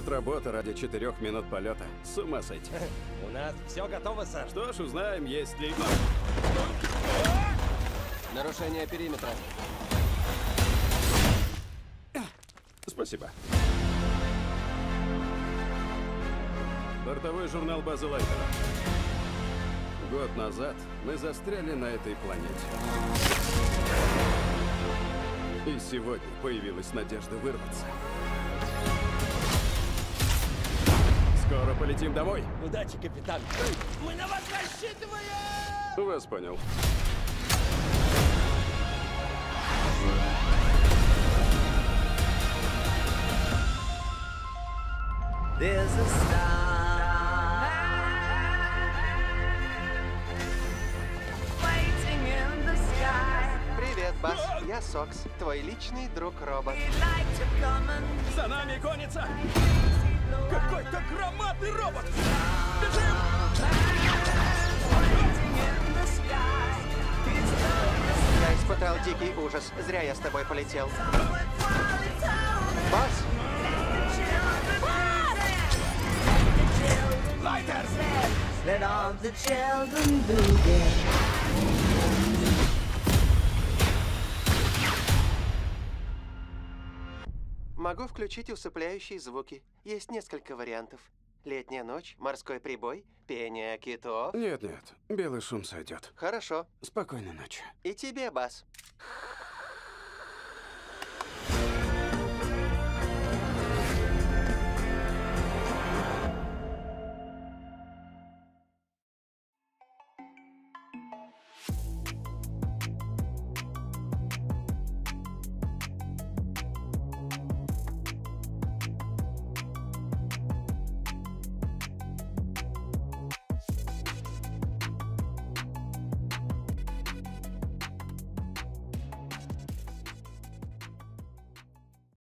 Год работы ради четырех минут полета. С ума сойти. У нас все готово, сэр. Что ж, узнаем, есть ли... Нарушение периметра. Спасибо. Бортовой журнал базы Лайтера. Год назад мы застряли на этой планете. И сегодня появилась надежда вырваться. Полетим домой. Удачи, капитан. Мы на вас рассчитываем! Вас понял. There's a star waiting in the sky. Привет, Бас. Я Сокс, твой личный друг-робот. Like За нами гонится какой-то громадный робот. Бежим! Я испытал дикий ужас. Zря я с тобой полетел. Бас, Let all the children boogie. Могу включить усыпляющие звуки. Есть несколько вариантов. Летняя ночь, морской прибой, пение китов. Нет-нет, белый шум сойдет. Хорошо. Спокойной ночи. И тебе, Бас.